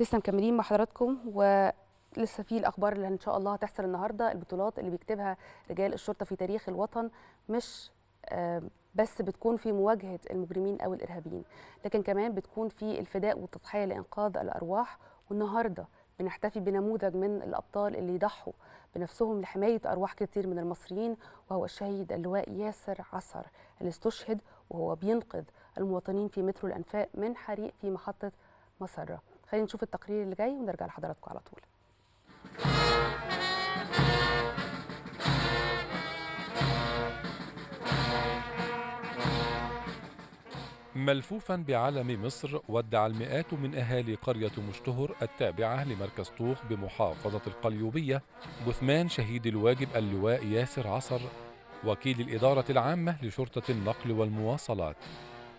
لسه مكملين مع حضراتكم ولسه في الأخبار اللي إن شاء الله هتحصل النهارده البطولات اللي بيكتبها رجال الشرطة في تاريخ الوطن مش آه، بس بتكون في مواجهة المجرمين أو الإرهابيين لكن كمان بتكون في الفداء والتضحية لإنقاذ الأرواح والنهاردة بنحتفي بنموذج من الأبطال اللي يضحوا بنفسهم لحماية أرواح كتير من المصريين وهو الشهيد اللواء ياسر عصر اللي استشهد وهو بينقذ المواطنين في مترو الأنفاق من حريق في محطة مسرة. خلينا نشوف التقرير اللي جاي ونرجع لحضراتكم على طول. ملفوفا بعلم مصر ودع المئات من أهالي قرية مشتهر التابعة لمركز طوخ بمحافظة القليوبية جثمان شهيد الواجب اللواء ياسر عصر وكيل الإدارة العامة لشرطة النقل والمواصلات.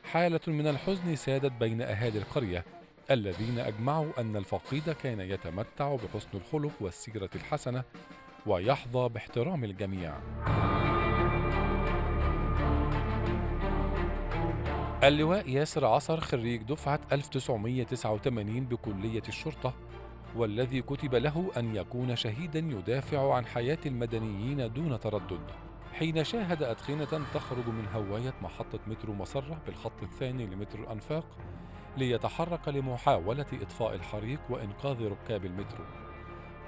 حالة من الحزن سادت بين أهالي القرية الذين أجمعوا أن الفقيد كان يتمتع بحسن الخلق والسيرة الحسنة ويحظى باحترام الجميع. اللواء ياسر عصر خريج دفعة 1989 بكلية الشرطة والذي كتب له أن يكون شهيدا يدافع عن حياة المدنيين دون تردد. حين شاهد أدخنة تخرج من هواية محطة مترو مسرة بالخط الثاني لمترو الأنفاق ليتحرك لمحاولة إطفاء الحريق وإنقاذ ركاب المترو.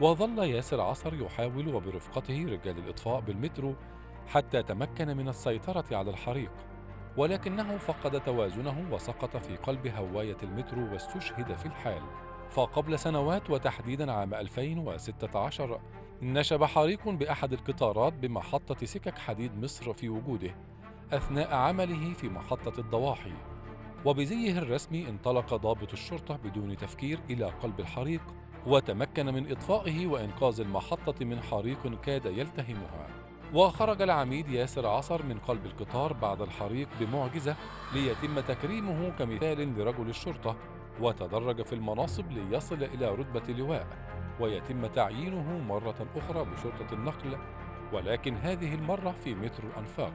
وظل ياسر عصر يحاول وبرفقته رجال الإطفاء بالمترو حتى تمكن من السيطرة على الحريق ولكنه فقد توازنه وسقط في قلب هواية المترو واستشهد في الحال. فقبل سنوات وتحديدا عام 2016 نشب حريق بأحد القطارات بمحطة سكك حديد مصر في وجوده أثناء عمله في محطة الضواحي. وبزيه الرسمي انطلق ضابط الشرطة بدون تفكير إلى قلب الحريق وتمكن من إطفائه وإنقاذ المحطة من حريق كاد يلتهمها. وخرج العميد ياسر عصر من قلب القطار بعد الحريق بمعجزة ليتم تكريمه كمثال لرجل الشرطة وتدرج في المناصب ليصل إلى رتبة لواء ويتم تعيينه مرة أخرى بشرطة النقل ولكن هذه المرة في مترو الأنفاق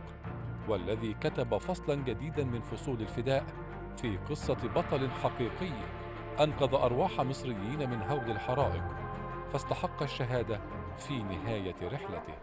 والذي كتب فصلا جديدا من فصول الفداء. في قصة بطل حقيقي أنقذ أرواح مصريين من هول الحرائق فاستحق الشهادة في نهاية رحلته.